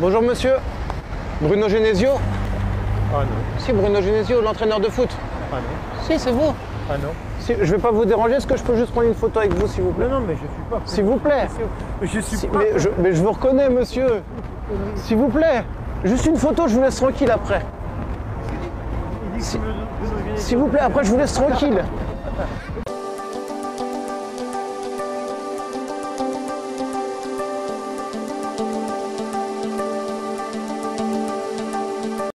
Bonjour monsieur. Bruno Genesio Ah non, Si, Bruno Genesio, l'entraîneur de foot. ah non, Si, c'est vous. ah non. Si, je vais pas vous déranger, est-ce que je peux juste prendre une photo avec vous, s'il vous plaît? Non, non, mais je suis pas. S'il vous plaît. Je suis pas. mais, je, vous reconnais, monsieur. S'il vous plaît. Juste une photo, je vous laisse tranquille après. S'il vous plaît, après, je vous laisse tranquille.